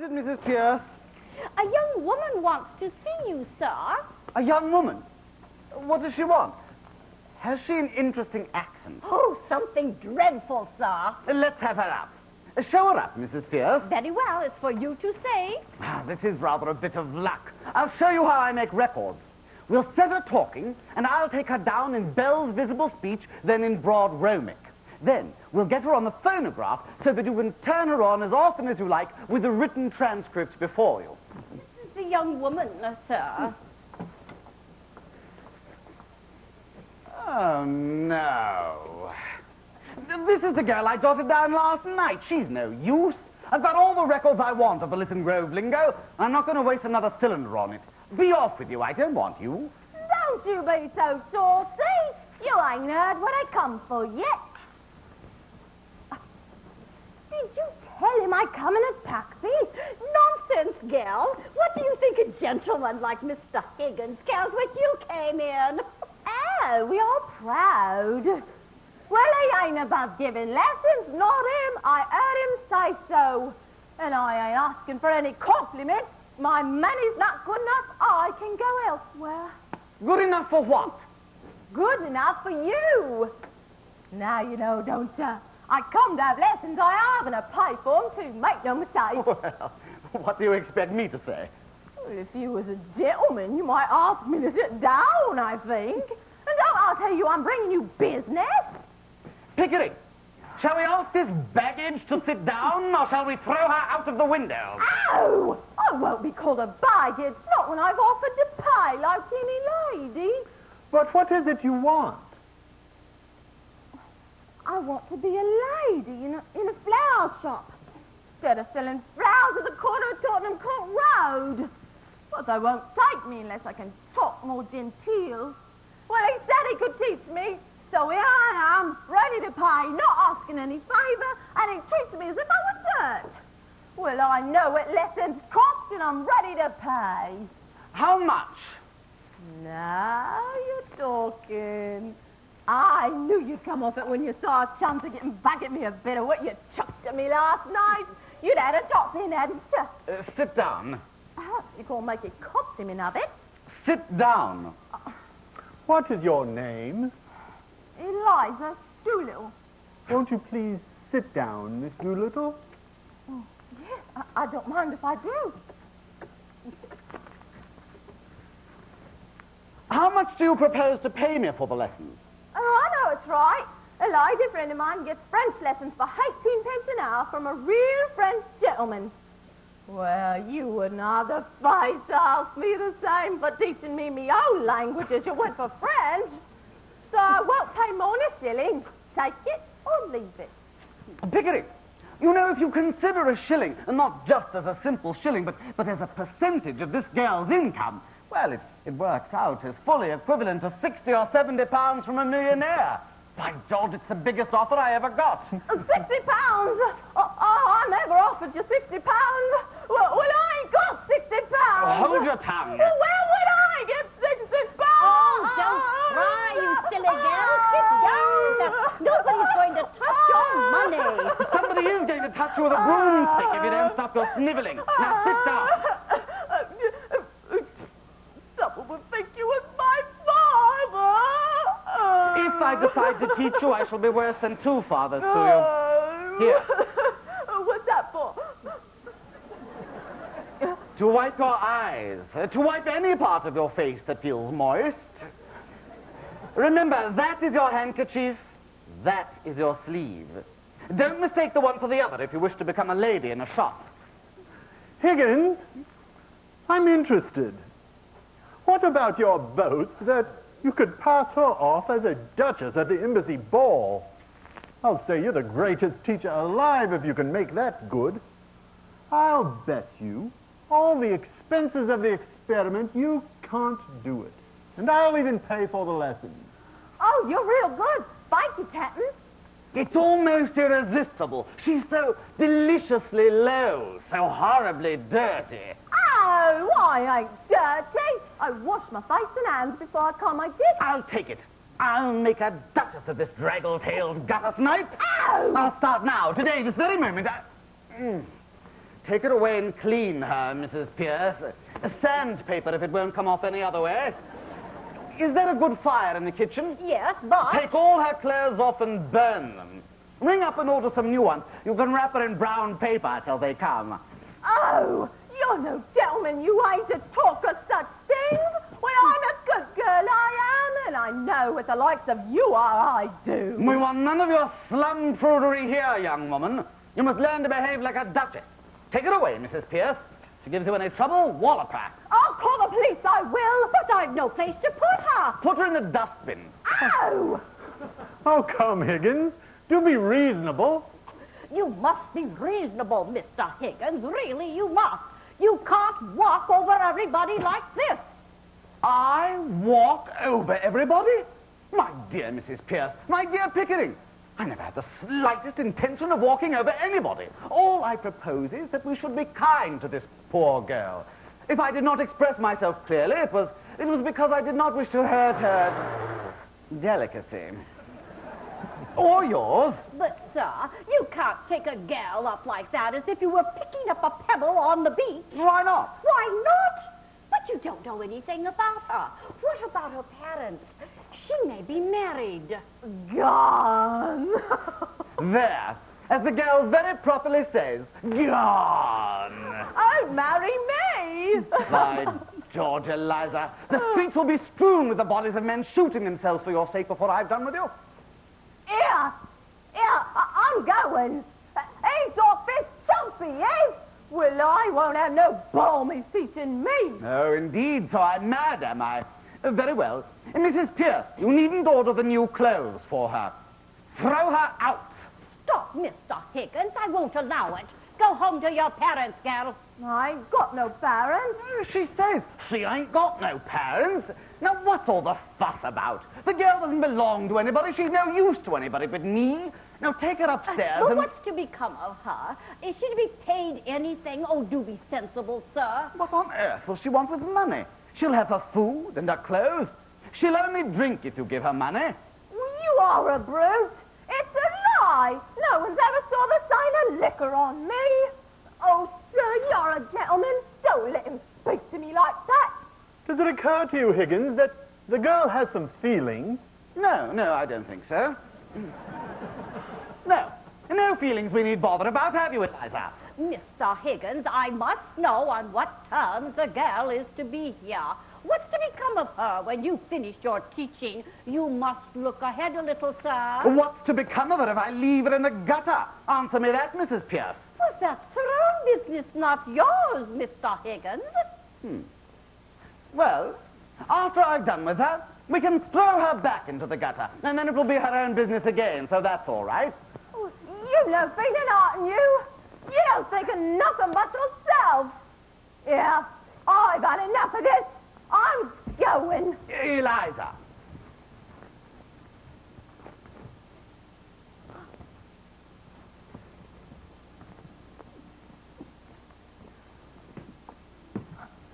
is it, Mrs. Pierce? A young woman wants to see you, sir. A young woman? What does she want? Has she an interesting accent? Oh, something dreadful, sir. Let's have her up. Show her up, Mrs. Pierce. Very well, it's for you to say. Ah, this is rather a bit of luck. I'll show you how I make records. We'll set her talking, and I'll take her down in Bell's visible speech, then in broad Romic. Then we'll get her on the phonograph so that you can turn her on as often as you like with the written transcripts before you. This is the young woman, uh, sir. Oh, no. This is the girl I jotted down last night. She's no use. I've got all the records I want of the Lisson Grove lingo. I'm not going to waste another cylinder on it. Be off with you. I don't want you. Don't you be so saucy. You ain't heard what I come for yet. Did you tell him I come in a taxi? Nonsense, gal. What do you think a gentleman like Mr. Higgins cares when you came in? Oh, we are proud. Well, I ain't above giving lessons, not him. I heard him say so. And I ain't asking for any compliments. My money's not good enough. I can go elsewhere. Good enough for what? Good enough for you. Now you know, don't you? I come to have lessons. I are going to pay for 'em too. Make no mistake. Well, what do you expect me to say? Well, if you was a gentleman, you might ask me to sit down, I think. And don't I tell you I'm bringing you business? Pickering, shall we ask this baggage to sit down, or shall we throw her out of the window? Ow! I won't be called a baggage, not when I've offered to pay like any lady. But what is it you want? I want to be a lady in a, in a flower shop. Instead of selling flowers at the corner of Tottenham Court Road. But they won't take me unless I can talk more genteel. Well, he said he could teach me, so here I am, ready to pay, not asking any favour, and he treats me as if I was dirt. Well, I know what lessons cost, and I'm ready to pay. How much? Now you're talking. I knew you'd come off it when you saw a chance of getting back at me a bit of what you chucked at me last night. You'd had a top in, hadn't you? Uh, sit down. Perhaps you call make a compliment of it. Sit down. What is your name? Eliza Doolittle. Won't you please sit down, Miss Doolittle? Yes, I, I don't mind if I do. How much do you propose to pay me for the lessons? Oh, I know it's right. Elijah, friend of mine, gets French lessons for 18 pence an hour from a real French gentleman. Well, you wouldn't have the face to ask me the same for teaching me my own language as you would for French. So I won't pay more than a shilling. Take it or leave it. Pickering, you know, if you consider a shilling, and not just as a simple shilling, but, but as a percentage of this girl's income, well, it, it works out as fully equivalent to 60 or 70 pounds from a millionaire. By George, it's the biggest offer I ever got. Sixty pounds? Oh, oh, I never offered you sixty pounds. Well, well, I ain't got sixty pounds. Oh, hold your tongue. Well, where would I get sixty pounds? Oh, don't cry, you silly girl. Sit oh. down. Nobody's going to touch your oh. money. Somebody is going to touch you with a broomstick if you don't stop your sniveling. Now sit down. To teach you, I shall be worse than two fathers to you. Here. What's that for? To wipe your eyes. uh, to wipe any part of your face that feels moist. Remember, that is your handkerchief. That is your sleeve. Don't mistake the one for the other if you wish to become a lady in a shop. Higgins, I'm interested. What about your boat that you could pass her off as a duchess at the embassy ball? I'll say you're the greatest teacher alive if you can make that good. I'll bet you all the expenses of the experiment you can't do it. And I'll even pay for the lessons. Oh, you're real good. Thank you, Captain. It's almost irresistible. She's so deliciously low, so horribly dirty. Oh, I ain't dirty. I wash my face and hands before I come my dick. I'll take it. I'll make a duchess of this draggle-tailed gutter snipe. Ow! I'll start now, today, this very moment. I... Mm. Take her away and clean her, Mrs. Pierce. Uh, Sandpaper if it won't come off any other way. Is there a good fire in the kitchen? Yes, but... Take all her clothes off and burn them. Ring up and order some new ones. You can wrap her in brown paper till they come. Oh, you're no gentleman, you ain't to talk of such things. Well, I'm a good girl, I am, and I know what the likes of you are, I do. We want none of your slum prudery here, young woman. You must learn to behave like a duchess. Take her away, Mrs. Pierce. If she gives you any trouble, wallop her. I'll call the police, I will. But I've no place to put her. Put her in the dustbin. Ow! Oh, come, Higgins. Do be reasonable. You must be reasonable, Mr. Higgins. Really, you must. You can't walk over everybody like this. I walk over everybody? My dear Mrs. Pierce, my dear Pickering, I never had the slightest intention of walking over anybody. All I propose is that we should be kind to this poor girl. If I did not express myself clearly, it was, it was because I did not wish to hurt her delicacy. Or yours. But, sir, you can't take a gal up like that as if you were picking up a pebble on the beach. Why not? Why not? But you don't know anything about her. What about her parents? She may be married. Gone. There. As the girl very properly says, gone. Oh, marry me. By George Eliza, the streets will be strewn with the bodies of men shooting themselves for your sake before I've done with you. Here, here, I- I'm going. Ain't your fist chumpy, eh? Well, I won't have no balmy seat in me. Oh, indeed, so I'm mad, am I? Uh, very well. Mrs. Pierce, you needn't order the new clothes for her. Throw her out. Stop, Mr. Higgins. I won't allow it. Go home to your parents, gal. I ain't got no parents. Uh, She says she ain't got no parents. Now, what's all the fuss about? The girl doesn't belong to anybody. She's no use to anybody but me. Now, take her upstairs But and... what's to become of her? Is she to be paid anything? Oh, do be sensible, sir. What on earth will she want with money? She'll have her food and her clothes. She'll only drink if you give her money. You are a brute. It's a lie. No one's ever saw the sign of liquor on me. Oh, sir, you're a gentleman. Don't let him speak to me like that. Does it occur to you, Higgins, that the girl has some feelings? No, no, I don't think so. No, no feelings we need bother about, have you, Eliza? Mr. Higgins, I must know on what terms the girl is to be here. What's to become of her when you've finished your teaching? You must look ahead a little, sir. What's to become of her if I leave her in the gutter? Answer me that, Mrs. Pierce. Well, that's her own business, not yours, Mr. Higgins. Hmm. Well, after I've done with her, we can throw her back into the gutter, and then it will be her own business again, so that's all right. Oh, You no feeling, aren't you? You don't think of nothing but yourself. Yeah, I've had enough of this. I'm going. Eliza.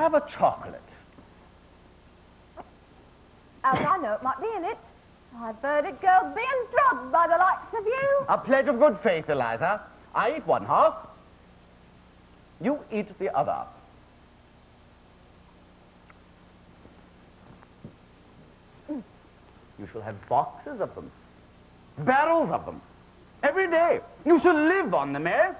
Have a chocolate. As I know it might be in it. I've heard it girls being drugged by the likes of you. A pledge of good faith, Eliza. I eat one half. You eat the other. You shall have boxes of them. Barrels of them. Every day. You shall live on them, eh?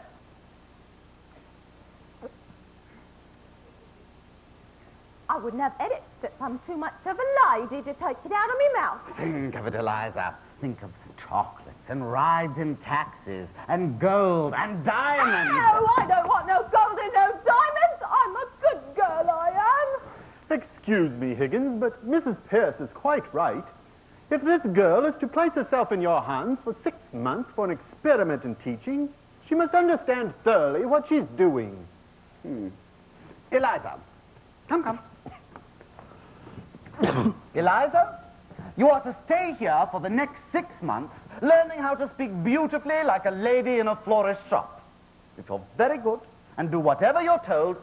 Wouldn't have had it, but I'm too much of a lady to take it out of me mouth. Think of it, Eliza. Think of chocolates and rides in taxis and gold and diamonds. No, I don't want no gold and no diamonds. I'm a good girl, I am. Excuse me, Higgins, but Mrs. Pierce is quite right. If this girl is to place herself in your hands for six months for an experiment in teaching, she must understand thoroughly what she's doing. Hmm. Eliza, come, come. Eliza, you are to stay here for the next six months, learning how to speak beautifully like a lady in a florist's shop. If you're very good and do whatever you're told,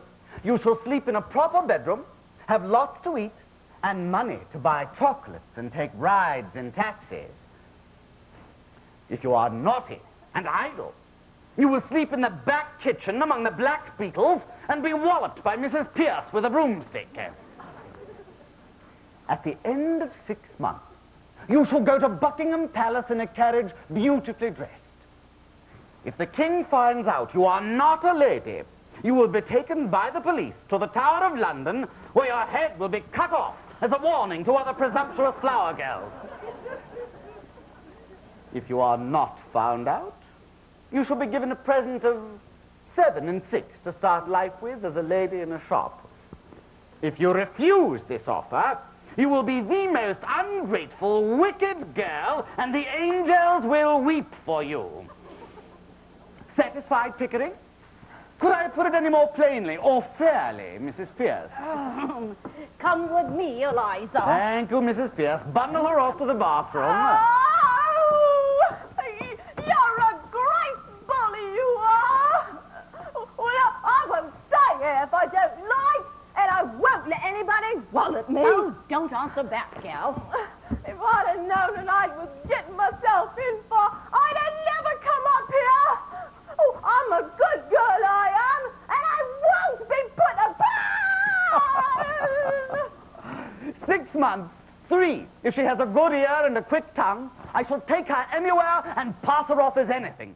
you shall sleep in a proper bedroom, have lots to eat, and money to buy chocolates and take rides in taxis. If you are naughty and idle, You will sleep in the back kitchen among the black beetles and be walloped by Mrs. Pierce with a broomstick. At the end of six months, you shall go to Buckingham Palace in a carriage beautifully dressed. If the king finds out you are not a lady, you will be taken by the police to the Tower of London, where your head will be cut off as a warning to other presumptuous flower girls. If you are not found out, you shall be given a present of seven and six to start life with as a lady in a shop. If you refuse this offer, you will be the most ungrateful, wicked girl, and the angels will weep for you. Satisfied, Pickering? Could I put it any more plainly or fairly, Mrs. Pierce? Come with me, Eliza. Thank you, Mrs. Pierce. Bundle her off to the bathroom. Oh, you're a great bully, you are. Well, I won't stay here if I don't like, and I won't let wallet me. Oh, don't answer that, gal. If I'd have known what I was getting myself in for, I'd have never come up here. Oh, I'm a good girl, I am, and I won't be put about. Six months. Three. If she has a good ear and a quick tongue, I shall take her anywhere and pass her off as anything.